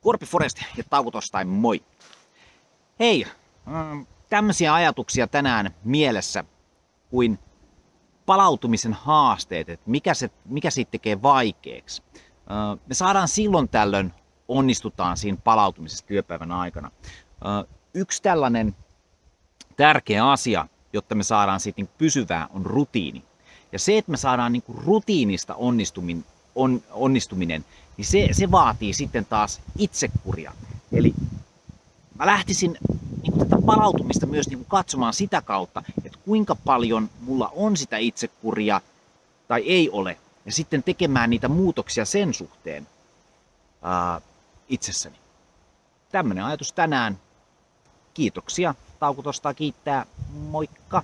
Korpi Forest ja Tauko tostain moi! Hei, mm, tämmöisiä ajatuksia tänään mielessä kuin palautumisen haasteet, että mikä, se, mikä siitä tekee vaikeaksi. Me saadaan silloin tällöin onnistutaan siinä palautumisessa työpäivän aikana. Yksi tällainen tärkeä asia, jotta me saadaan siitä niin pysyvää, on rutiini. Ja se, että me saadaan niin rutiinista onnistuminen, on, onnistuminen, niin se, se vaatii sitten taas itsekuria. Eli mä lähtisin niin kuin tätä palautumista myös niin kuin katsomaan sitä kautta, että kuinka paljon mulla on sitä itsekuria tai ei ole, ja sitten tekemään niitä muutoksia sen suhteen ää, itsessäni. Tämmöinen ajatus tänään. Kiitoksia. Tauko kiittää. Moikka!